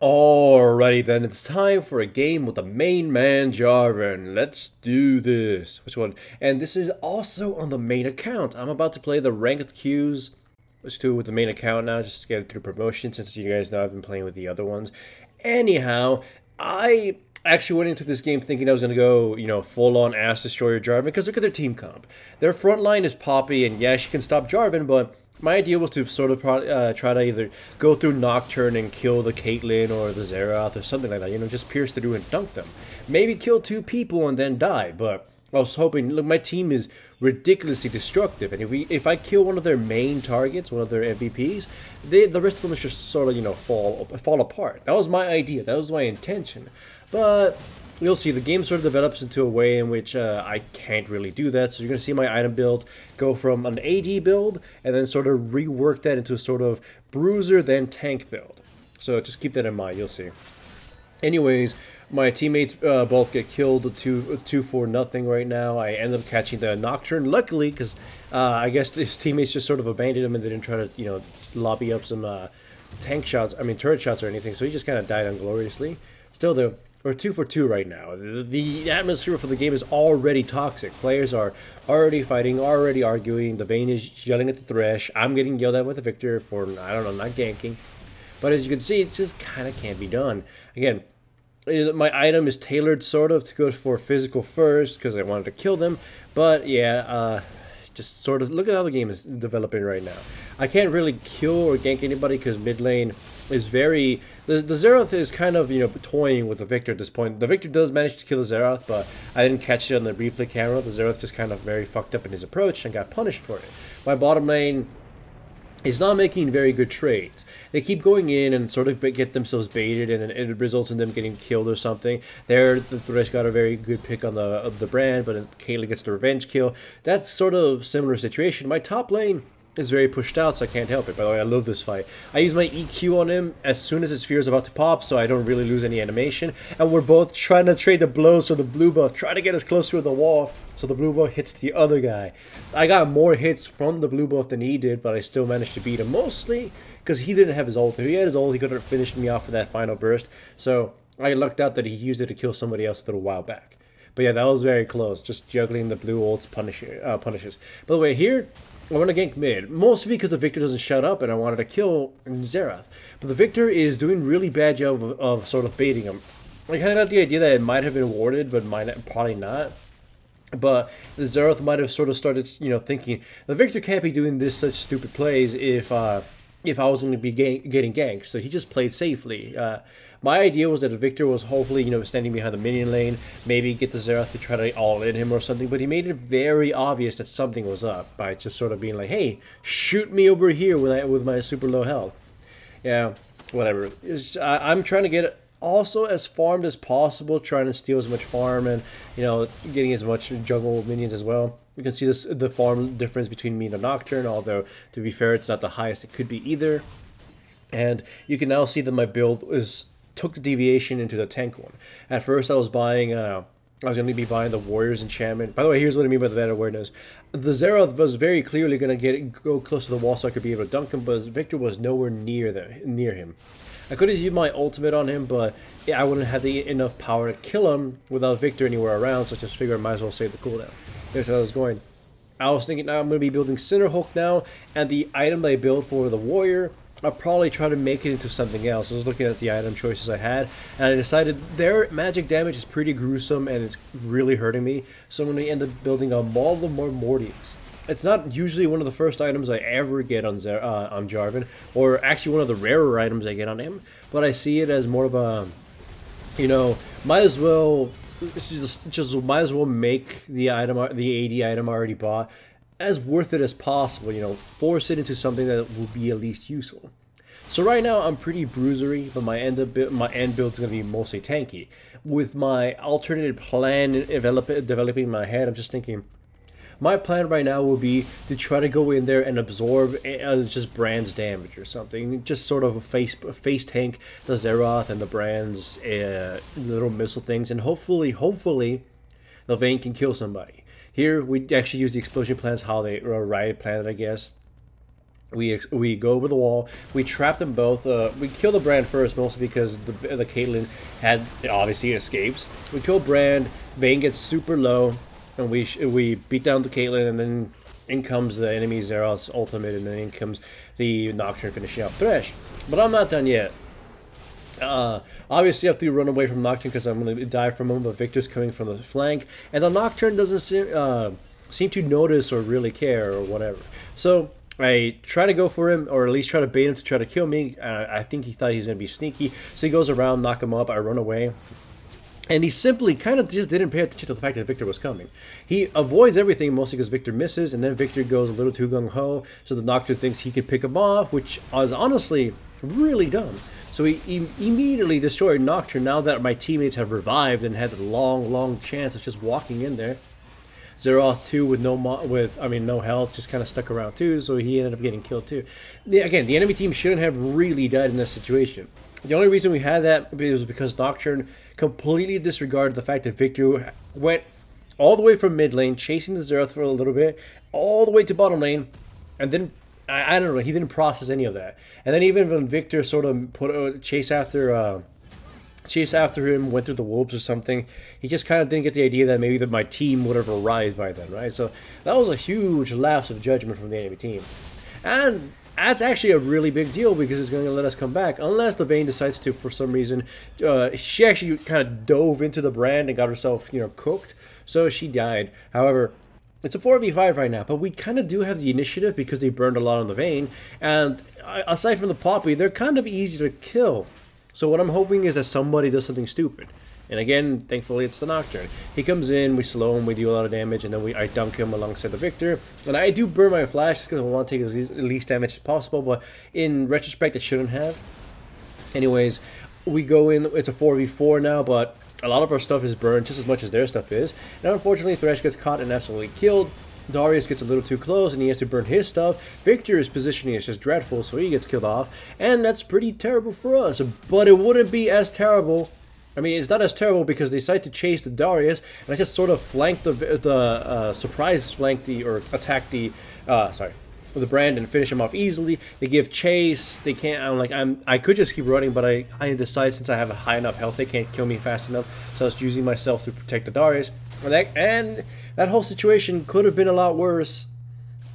Alrighty then, it's time for a game with the main man Jarvan. Let's do this. Which one? And this is also on the main account. I'm about to play the ranked queues. Let's do it with the main account now, just to get it through promotion, since you guys know I've been playing with the other ones. Anyhow, I actually went into this game thinking I was going to go, you know, full on ass destroyer Jarvan, because look at their team comp. Their front line is Poppy, and yeah, she can stop Jarvan, but my idea was to sort of uh, try to either go through Nocturne and kill the Caitlyn or the Xerath or something like that. You know, just pierce through and dunk them. Maybe kill two people and then die. But I was hoping. Look, my team is ridiculously destructive, and if we if I kill one of their main targets, one of their MVPs, they the rest of them just sort of you know fall fall apart. That was my idea. That was my intention. But you'll see the game sort of develops into a way in which uh, I can't really do that. So you're going to see my item build go from an AD build and then sort of rework that into a sort of bruiser then tank build. So just keep that in mind, you'll see. Anyways, my teammates uh, both get killed two, two for nothing right now. I end up catching the Nocturne, luckily, because uh, I guess his teammates just sort of abandoned him and they didn't try to, you know, lobby up some uh, tank shots, I mean turret shots or anything. So he just kind of died ungloriously. Still, though, we're two for two right now. The, atmosphere for the game is already toxic. Players are already fighting, already arguing. The Vayne is yelling at the Thresh. I'm getting yelled at with the Viktor for, I don't know, not ganking. But as you can see, it just kind of can't be done. Again, my item is tailored sort of to go for physical first because I wanted to kill them. But yeah, uh, just sort of look at how the game is developing right now. I can't really kill or gank anybody because mid lane is very the, the Xerath is kind of you know toying with the Viktor at this point. The Viktor does manage to kill the Xerath, but I didn't catch it on the replay camera. The Xerath just kind of very fucked up in his approach and got punished for it. My bottom lane is not making very good trades. They keep going in and sort of get themselves baited, and it results in them getting killed or something. There, the Thresh got a very good pick on the of the Brand, but Caitlyn gets the revenge kill. That's sort of similar situation. My top lane is very pushed out, so I can't help it. By the way, I love this fight. I use my EQ on him as soon as his fear is about to pop, so I don't really lose any animation. And we're both trying to trade the blows for the blue buff, trying to get as close to the wall so the blue buff hits the other guy. I got more hits from the blue buff than he did, but I still managed to beat him, mostly because he didn't have his ult. If he had his ult, he could have finished me off with that final burst. So I lucked out that he used it to kill somebody else a little while back. But yeah, that was very close, just juggling the blue ults punish, uh, punishes. By the way, here, I want to gank mid, mostly because the Viktor doesn't shut up and I wanted to kill Xerath. But the Viktor is doing really bad job of, of sort of baiting him. I kind of got the idea that it might have been warded, but might probably not. But Xerath might have sort of started, you know, thinking the Viktor can't be doing this such stupid plays if uh, if I was going to be getting ganked. So he just played safely. Uh, my idea was that Viktor was hopefully, you know, standing behind the minion lane, maybe get the Xerath to try to all in him or something, but he made it very obvious that something was up by just sort of being like, hey, shoot me over here with, I, with my super low health. Yeah, whatever. I, I'm trying to get also as farmed as possible, trying to steal as much farm and, you know, getting as much jungle minions as well. You can see this the farm difference between me and the Nocturne, although to be fair, it's not the highest it could be either. And you can now see that my build is took the deviation into the tank one. At first, I was buying. Uh, I was going to be buying the Warriors enchantment. By the way, here's what I mean by that awareness. The Xerath was very clearly going to get go close to the wall so I could be able to dunk him, but Viktor was nowhere near the, near him. I could have used my ultimate on him, but I wouldn't have the, enough power to kill him without Viktor anywhere around, so I just figured I might as well save the cooldown. There's how I was going. I was thinking now I'm going to be building Cinderhulk now, and the item that I built for the Warrior I'll probably try to make it into something else. I was looking at the item choices I had, and I decided their magic damage is pretty gruesome and it's really hurting me, so I'm going to end up building a Maw of Malmortius. It's not usually one of the first items I ever get on Zer uh, on Jarvan, or actually one of the rarer items I get on him, but I see it as more of a, you know, might as well just, just might as well make the item the AD item I already bought as worth it as possible, you know, force it into something that will be at least useful. So right now I'm pretty bruisery, but my end build, my end build is going to be mostly tanky. With my alternative plan develop, developing in my head, I'm just thinking, my plan right now will be to try to go in there and absorb uh, just Brand's damage or something. Just sort of a face face tank the Xerath and the Brand's uh, little missile things, and hopefully, hopefully, the Vayne can kill somebody. Here, we actually use the explosion plans, how they, or riot planet, I guess. We we go over the wall. We trap them both. Uh, we kill the Brand first, mostly because the the Caitlyn had obviously escapes. We kill Brand. Vayne gets super low, and we we beat down the Caitlyn, and then in comes the enemy Xerath's ultimate, and then in comes the Nocturne finishing off Thresh. But I'm not done yet. Uh, obviously, I have to run away from Nocturne because I'm going to die from him, but Viktor's coming from the flank, and the Nocturne doesn't seem, uh, seem to notice or really care or whatever. So I try to go for him, or at least try to bait him to try to kill me. Uh, I think he thought he's going to be sneaky, so he goes around, knock him up. I run away. And he simply kind of just didn't pay attention to the fact that Viktor was coming. He avoids everything mostly because Viktor misses, and then Viktor goes a little too gung ho, so the Nocturne thinks he can pick him off, which is honestly really dumb. So he, he immediately destroyed Nocturne now that my teammates have revived and had a long, long chance of just walking in there. Xerath too with no with I mean no health, just kind of stuck around too, so he ended up getting killed too. The, again, the enemy team shouldn't have really died in this situation. The only reason we had that was because Nocturne completely disregarded the fact that Viktor went all the way from mid lane, chasing the Xerath for a little bit, all the way to bottom lane, and then I, I, don't know. He didn't process any of that. And then even when Viktor sort of put uh, chase after uh, chase after him, went through the wolves or something, he just kind of didn't get the idea that maybe that my team would have arrived by then, right? So that was a huge lapse of judgment from the enemy team, and that's actually a really big deal because it's going to let us come back unless the Vayne decides to for some reason uh, she actually kind of dove into the Brand and got herself you know cooked so she died however it's a 4v5 right now, but we kind of do have the initiative because they burned a lot on the Vayne. And aside from the Poppy, they're kind of easy to kill. So what I'm hoping is that somebody does something stupid. And again, thankfully, it's the Nocturne. He comes in, we slow him, we do a lot of damage, and then we I dunk him alongside the Viktor. And I do burn my flash because I want to take as least damage as possible, but in retrospect, I shouldn't have. Anyways, we go in, it's a 4v4 now, but a lot of our stuff is burned just as much as their stuff is. And unfortunately, Thresh gets caught and absolutely killed. Darius gets a little too close and he has to burn his stuff. Viktor's positioning is just dreadful, so he gets killed off. And that's pretty terrible for us. But it wouldn't be as terrible. I mean, it's not as terrible because they decide to chase the Darius, and I just sort of flank the the uh, surprise flank the or attack the uh, sorry the Brand and finish him off easily. They give chase. They can't. I'm like I'm. I could just keep running, but I I decide since I have a high enough health, they can't kill me fast enough. So I was using myself to protect the Darius. And that and that whole situation could have been a lot worse,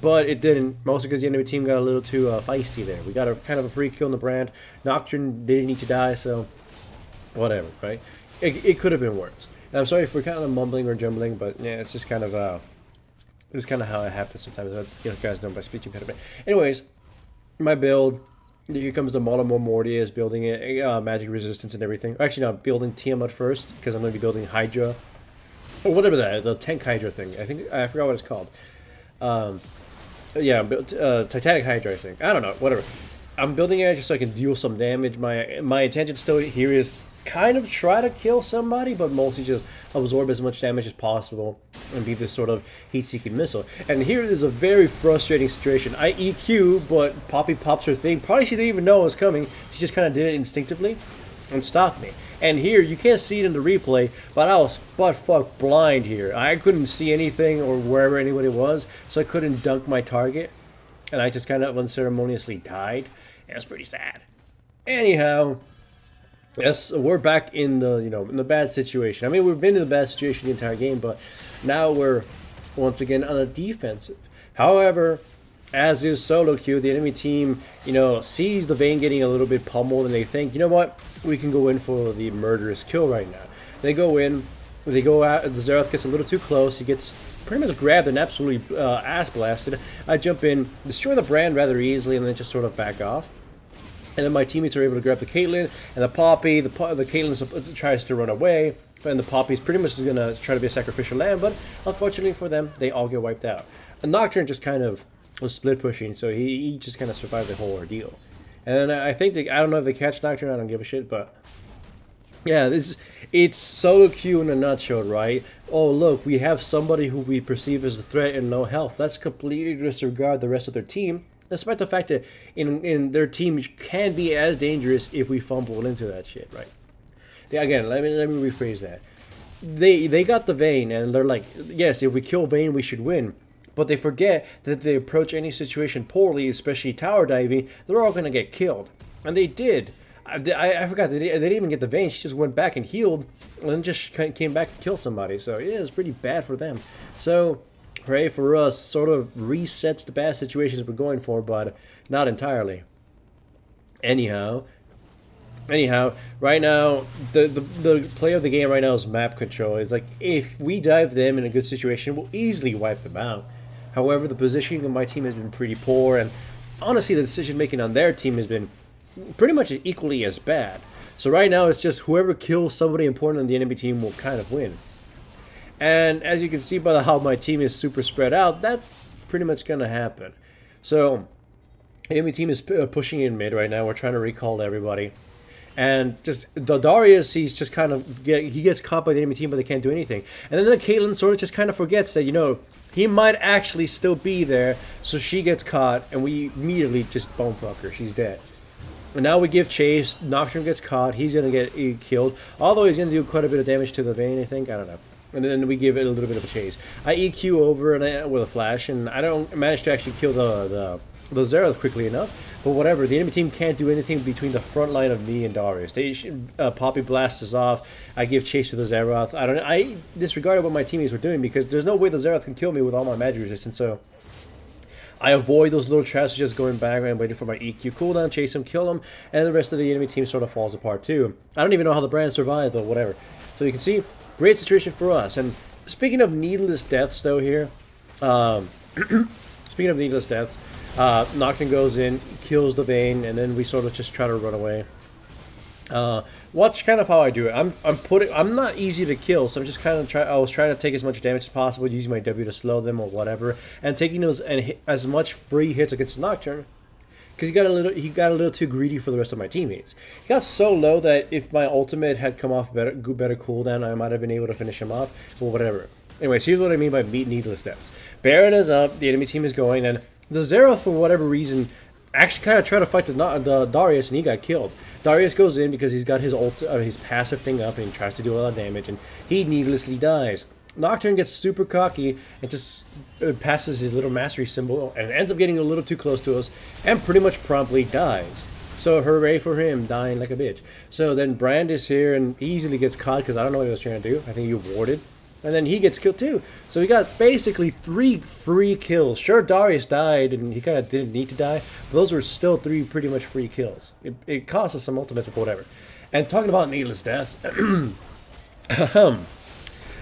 but it didn't. Mostly because the enemy team got a little too uh, feisty there. We got a kind of a free kill in the Brand. Nocturne didn't need to die, so whatever, right? It, it could have been worse. And I'm sorry if we're kind of mumbling or jumbling, but yeah, it's just kind of uh this is kind of how it happens sometimes. You know, guys know my speech impediment. Anyways, my build. Here comes the Malmortius building it, uh, magic resistance and everything. Actually, not building Tiamat first because I'm going to be building Hydra or whatever that the tank Hydra thing. I think I forgot what it's called. Um, yeah, uh, Titanic Hydra. I think I don't know. Whatever. I'm building it just so I can deal some damage. My my intention still here is kind of try to kill somebody, but mostly just absorb as much damage as possible and be this sort of heat-seeking missile. And here is a very frustrating situation. I EQ, but Poppy pops her thing. Probably she didn't even know it was coming. She just kind of did it instinctively and stopped me. And here, you can't see it in the replay, but I was butt fuck blind here. I couldn't see anything or wherever anybody was, so I couldn't dunk my target. And I just kind of unceremoniously died. Was pretty sad. Anyhow, yes, we're back in the you know in the bad situation. I mean, we've been in the bad situation the entire game, but now we're once again on the defensive. However, as is solo queue, the enemy team, you know, sees the Vayne getting a little bit pummeled, and they think, you know what, we can go in for the murderous kill right now. They go in, they go out, the Xerath gets a little too close, he gets pretty much grabbed and absolutely uh, ass blasted. I jump in, destroy the Brand rather easily, and then just sort of back off. And then my teammates are able to grab the Caitlyn and the Poppy. The, the Caitlyn tries to run away, and the Poppy's pretty much is going to try to be a sacrificial lamb, but unfortunately for them, they all get wiped out. And Nocturne just kind of was split pushing, so he, he just kind of survived the whole ordeal. And I think, they, I don't know if they catch Nocturne, I don't give a shit, but yeah, this it's solo queue in a nutshell, right? Oh, look, we have somebody who we perceive as a threat and no health. Let's completely disregard the rest of their team, despite the fact that in, in their team can be as dangerous if we fumble into that shit, right? Yeah, again, let me let me rephrase that. They they got the Vayne and they're like, yes, if we kill Vayne, we should win. but they forget that if they approach any situation poorly, especially tower diving, they're all going to get killed. And they did. I, I, forgot, they, they didn't even get the Vayne. She just went back and healed, and then just came back and killed somebody. So, yeah, it's pretty bad for them. So, Hooray for us sort of resets the bad situations we're going for, but not entirely. Anyhow, anyhow, right now the, the the play of the game right now is map control. It's like if we dive them in a good situation, we'll easily wipe them out. However, the positioning of my team has been pretty poor, and honestly, the decision making on their team has been pretty much equally as bad. So right now, it's just whoever kills somebody important on the enemy team will kind of win. And as you can see by the, how my team is super spread out, that's pretty much going to happen. So, the enemy team is uh, pushing in mid right now. We're trying to recall everybody. And just the Darius, he's just kind of get he gets caught by the enemy team, but they can't do anything. And then the Caitlyn sort of just kind of forgets that you know he might actually still be there, so she gets caught, and we immediately just bone fuck her. She's dead. And now we give chase. Nocturne gets caught. He's gonna get killed. Although he's gonna do quite a bit of damage to the Vayne, I think. I don't know and then we give it a little bit of a chase. I EQ over and I, with a flash, and I don't manage to actually kill the the Xerath quickly enough. But whatever, the enemy team can't do anything between the front line of me and Darius. They uh, Poppy blasts us off. I give chase to the Xerath. I don't. I disregarded what my teammates were doing because there's no way the Xerath can kill me with all my magic resistance. So. I avoid those little traps just going back and waiting for my EQ cooldown, chase him, kill him, and the rest of the enemy team sort of falls apart too. I don't even know how the Brand survived, but whatever. So you can see, Great situation for us. And speaking of needless deaths, though, here, um, speaking of needless deaths, uh, Nocturne goes in, kills the Vayne, and then we sort of just try to run away. Uh, watch kind of how I do it. I'm I'm putting I'm not easy to kill, so I'm just kind of try. I was trying to take as much damage as possible, using my W to slow them or whatever, and taking those and hit as much free hits against Nocturne because he got a little he got a little too greedy for the rest of my teammates. He got so low that if my ultimate had come off better better cooldown, I might have been able to finish him off. Well, whatever. Anyways, here's what I mean by meet needless deaths. Baron is up, the enemy team is going, and the Xerath, for whatever reason, actually kind of tried to fight the, the Darius, and he got killed. Darius goes in because he's got his ult, uh, his passive thing up, and tries to do a lot of damage, and he needlessly dies. Nocturne gets super cocky and just uh, passes his little mastery symbol and ends up getting a little too close to us and pretty much promptly dies. So hooray for him, dying like a bitch. So then Brand is here and easily gets caught because I don't know what he was trying to do. I think he warded. And then he gets killed too. So we got basically three free kills. Sure, Darius died and he kind of didn't need to die, but those were still three pretty much free kills. It, it cost us some ultimates or whatever. And talking about needless deaths,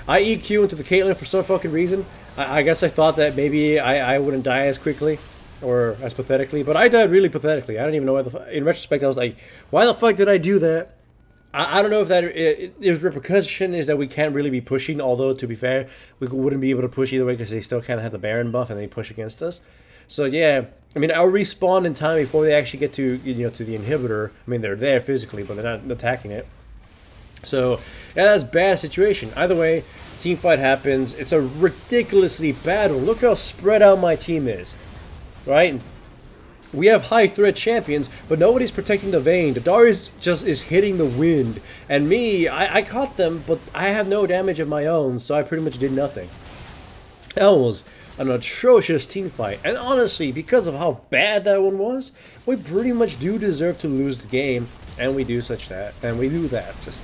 I EQ into the Caitlyn for some fucking reason. I, I guess I thought that maybe I, I wouldn't die as quickly or as pathetically, but I died really pathetically. I don't even know why the. In retrospect, I was like, why the fuck did I do that? I, I don't know if that it, repercussion is that we can't really be pushing. Although to be fair, we wouldn't be able to push either way because they still kind of have the Baron buff and they push against us. So yeah, I mean, I'll respawn in time before they actually get to you know to the inhibitor. I mean, they're there physically, but they're not attacking it. So, yeah, that's bad situation. Either way, team fight happens. It's a ridiculously bad one. Look how spread out my team is. Right? We have high threat champions, but nobody's protecting the Vayne. The Darius just is hitting the wind. And me, I, I caught them, but I have no damage of my own, so I pretty much did nothing. That was an atrocious team fight. And honestly, because of how bad that one was, we pretty much do deserve to lose the game. And we do such that. And we do that. Just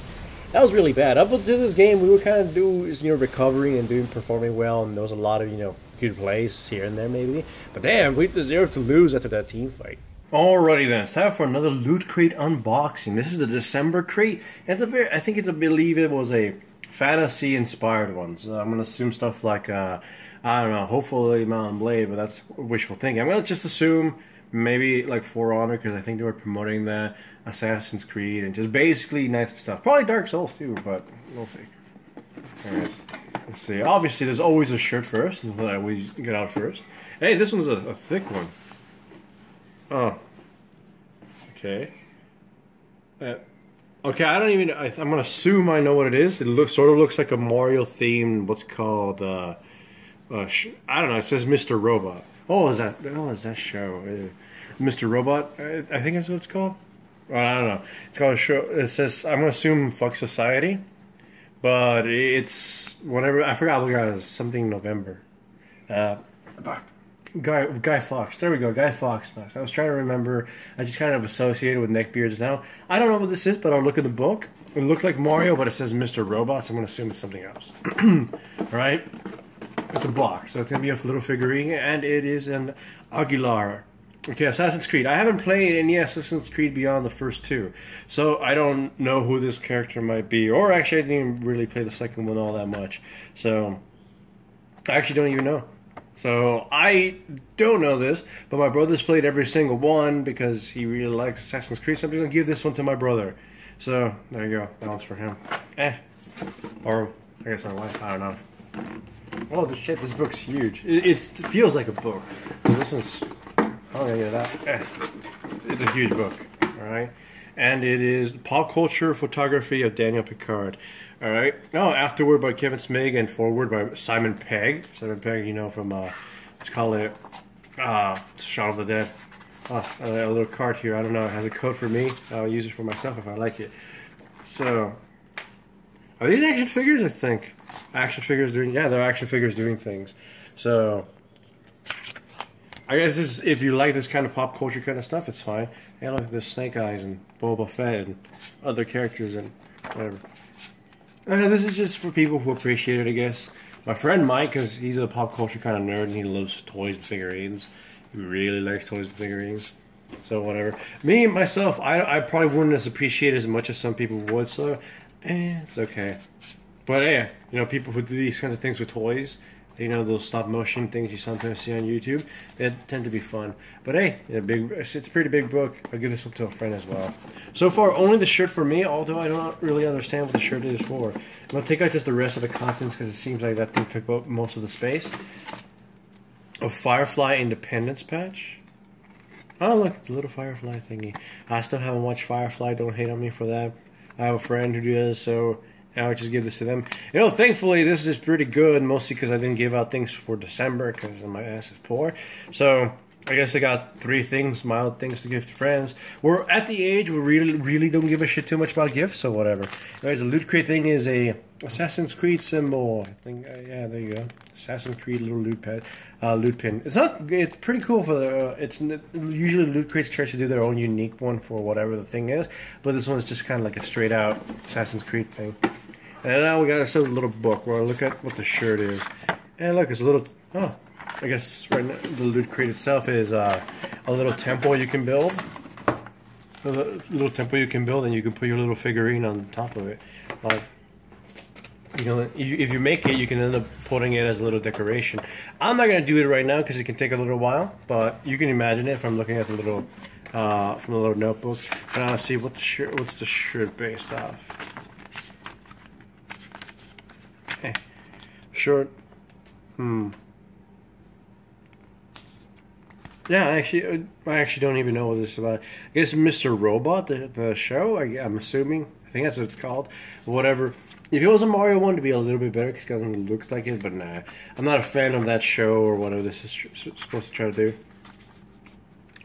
that was really bad. Up until this game, we were kind of doing, you know, recovering and doing performing well, and there was a lot of, you know, good plays here and there maybe. But damn, we deserve to lose after that team fight. Alrighty then, it's time for another loot crate unboxing. This is the December crate. It's a very, I think it's a believe it was a fantasy inspired one. So I'm gonna assume stuff like, uh, I don't know, hopefully Mount and Blade, but that's wishful thinking. I'm gonna just assume maybe like For Honor because I think they were promoting the Assassin's Creed and just basically nice stuff. Probably Dark Souls too, but we'll see. Anyways, let's see. Obviously, there's always a shirt first, that I always get out first. Hey, this one's a, a thick one. Oh. Okay. Uh, okay, I don't even. I, am gonna assume I know what it is. It looks sort of looks like a Mario themed. What's called? Uh, uh, I don't know. It says Mr. Robot. Oh, is that? Oh, is that show? Uh, Mr. Robot. I, I, think that's what it's called. Well, I don't know. It's called a show. It says I'm gonna assume Fuck Society, but it's whatever. I forgot. Look at it. Something November. Uh, Guy Guy Fawkes. There we go, Guy Fawkes. I was trying to remember. I just kind of associated with neckbeards now. I don't know what this is, but I'll look at the book. It looked like Mario, but it says Mr. Robot, so I'm going to assume it's something else. All right? It's a box, so it's to be a little figurine, and it is an Aguilar. Okay, Assassin's Creed. I haven't played any Assassin's Creed beyond the first two, so I don't know who this character might be. Or actually, I didn't even really play the second one all that much, so I actually don't even know. So I don't know this, but my brother's played every single one because he really likes Assassin's Creed. So I'm just gonna give this one to my brother. So there you go. That one's for him. Eh, or I guess my wife. I don't know. Oh, the shit! This book's huge. It, it feels like a book. This one's. Oh yeah, that. Eh. It's a huge book. All right, and it is pop culture photography of Daniel Picard. All right. Oh, afterward by Kevin Smith and forward by Simon Pegg. Simon Pegg, you know from uh, let's call it uh, Shaun of the Dead. Oh, a little card here. I don't know. It has a code for me. I'll use it for myself if I like it. So, are these action figures? I think action figures doing. Yeah, they're action figures doing things. So, I guess this, if you like this kind of pop culture kind of stuff, it's fine. Hey, look this Snake Eyes and Boba Fett and other characters and whatever. Uh, this is just for people who appreciate it, I guess. My friend Mike, because he's a pop culture kind of nerd and he loves toys and figurines. He really likes toys and figurines. So whatever. Me myself, I I probably wouldn't as appreciate as much as some people would. So, eh, it's okay. But yeah, you know, people who do these kinds of things with toys, you know those stop motion things you sometimes see on YouTube. They tend to be fun. But hey, a big it's a pretty big book. I'll give this one to a friend as well. So far, only the shirt for me. Although I don't really understand what the shirt is for. I'll take out just the rest of the contents because it seems like that thing took up most of the space. A Firefly Independence patch. Oh look, it's a little Firefly thingy. I still haven't watched Firefly. Don't hate on me for that. I have a friend who does, so I just give this to them. You know, thankfully, this is pretty good, mostly because I didn't give out things for December because my ass is poor. So, I guess I got three things, mild things to give to friends. We're at the age where we really, really don't give a shit too much about gifts, so whatever. Anyways, the Loot Crate thing is a Assassin's Creed symbol. I think, uh, yeah, there you go. Assassin's Creed little loot pad, uh, loot pin. It's not. It's pretty cool for the. Uh, it's usually loot crates try to do their own unique one for whatever the thing is, but this one's just kind of like a straight out Assassin's Creed thing. And now we got ourselves a little book where I look at what the shirt is. And look, it's a little. Oh, I guess right now the loot crate itself is uh, a little temple you can build. A little temple you can build, and you can put your little figurine on top of it. Like you know, if you make it, you can end up putting it as a little decoration. I'm not gonna do it right now because it can take a little while, but you can imagine it from looking at the little uh, from the little notebook. And I'll see what the shirt, what's the shirt based off. Eh. Shirt. Hmm. Yeah, actually, uh, I actually don't even know what this is about. I guess Mr. Robot, the, the show. I, I'm assuming. I think that's what it's called. Whatever. If it was a Mario one, to be a little bit better because it kind of looks like it, but nah. I'm not a fan of that show or whatever this is supposed to try to do.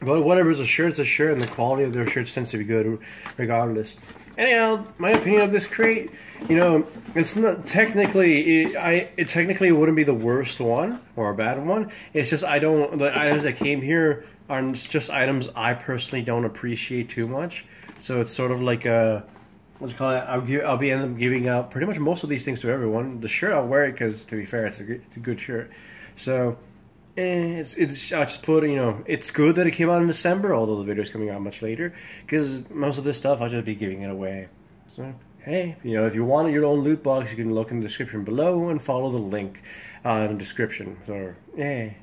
But whatever, it's a shirt, it's a shirt, and the quality of their shirts tends to be good regardless. Anyhow, my opinion of this crate, you know, it's not technically, it, I it technically wouldn't be the worst one or a bad one. It's just I don't the items that came here are just items I personally don't appreciate too much. So it's sort of like a what you call it? I'll, give, I'll be end up giving out pretty much most of these things to everyone. The shirt I'll wear it because to be fair, it's a good, it's a good shirt. So eh, it's it's I just put you know it's good that it came out in December, although the video is coming out much later because most of this stuff I'll just be giving it away. So hey, you know if you want your own loot box, you can look in the description below and follow the link uh, in the description. So hey.